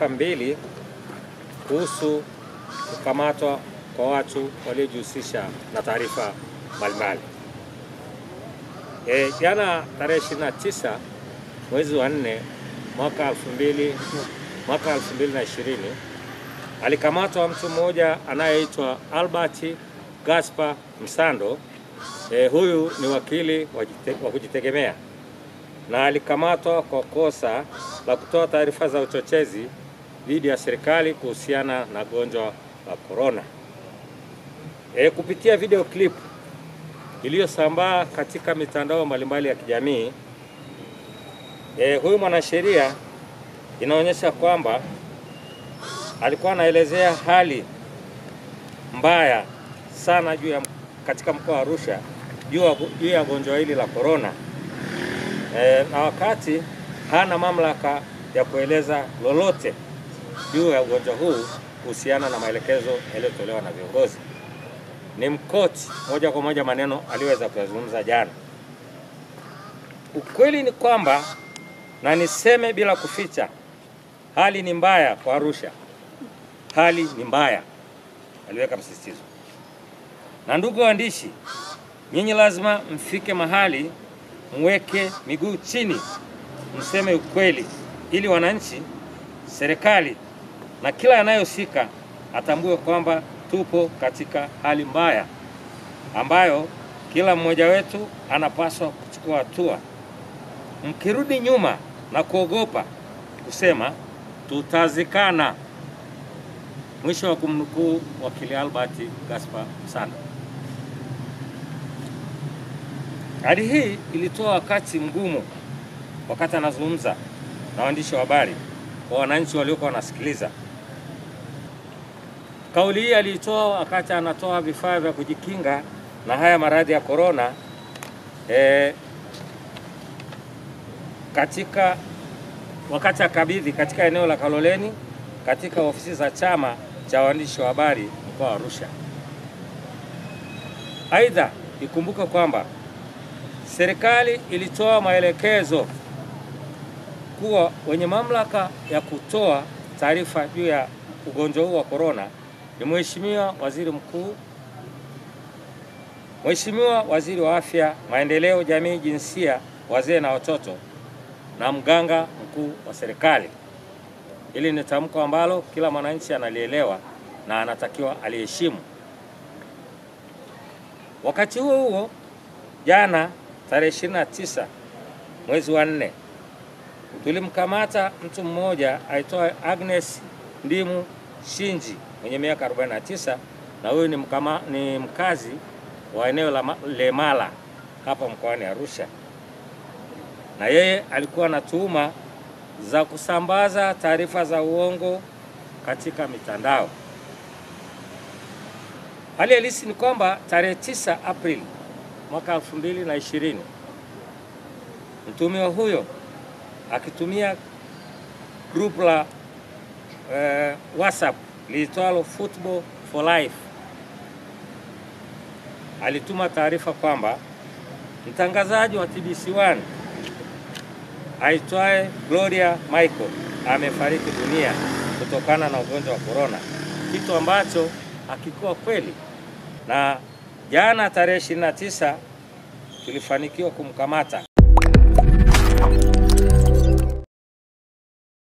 taarifa mbili kuhusu kukamatwa kwa watu waliojihusisha na taarifa mbalimbali. E, jana tarehe 29 mwezi wa 4 mwaka 2000 mwaka 2020 alikamatwa mtu mmoja anayeitwa Albert Gaspar Msando. E, huyu ni wakili wa kujitegemea na alikamatwa kwa kosa la kutoa taarifa za uchochezi dhidi ya serikali kuhusiana na gonjwa la korona. E, kupitia video clip iliyosambaa katika mitandao mbalimbali ya kijamii e, huyu mwanasheria inaonyesha kwamba alikuwa anaelezea hali mbaya sana juu ya katika mkoa wa Arusha juu ya gonjwa hili la korona e, na wakati hana mamlaka ya kueleza lolote juu ya ugonjwa huu kuhusiana na maelekezo yaliyotolewa na viongozi. Ni mkoti moja kwa moja maneno aliyoweza kuyazungumza jana. Ukweli ni kwamba, na niseme bila kuficha, hali ni mbaya kwa Arusha, hali ni mbaya, aliweka msisitizo. Na ndugu waandishi, nyinyi lazima mfike mahali mweke miguu chini, mseme ukweli, ili wananchi, serikali na kila anayehusika atambue kwamba tupo katika hali mbaya ambayo kila mmoja wetu anapaswa kuchukua hatua. Mkirudi nyuma na kuogopa kusema tutazikana. Mwisho wa kumnukuu wakili Albert Gaspar Msando. Hali hii ilitoa wakati mgumu wakati anazungumza na waandishi wa habari kwa wananchi waliokuwa wanasikiliza. Kauli hii aliitoa wakati anatoa vifaa vya kujikinga na haya maradhi ya korona e, katika wakati akabidhi katika eneo la Kaloleni katika ofisi za chama cha waandishi wa habari mkoa wa Arusha. Aidha, ikumbuke kwamba serikali ilitoa maelekezo kuwa wenye mamlaka ya kutoa taarifa juu ya ugonjwa huu wa korona ni Mheshimiwa Waziri Mkuu, Mheshimiwa Waziri wa Afya, Maendeleo Jamii, Jinsia, Wazee na Watoto na mganga mkuu wa serikali. Hili ni tamko ambalo kila mwananchi analielewa na anatakiwa aliheshimu. Wakati huo huo, jana tarehe 29 mwezi wa nne tulimkamata mtu mmoja aitwaye Agnes Ndimu Shinji mwenye miaka 49 na huyu ni, ni mkazi wa eneo la Lemala hapa mkoani Arusha, na yeye alikuwa na tuhuma za kusambaza taarifa za uongo katika mitandao. Hali halisi ni kwamba tarehe 9 Aprili mwaka 2020 mtuhumiwa huyo akitumia group la uh, WhatsApp liitwalo Football for Life alituma taarifa kwamba mtangazaji wa TBC1 aitwaye Gloria Michael amefariki dunia kutokana na ugonjwa wa korona, kitu ambacho hakikuwa kweli. Na jana tarehe 29 tulifanikiwa kumkamata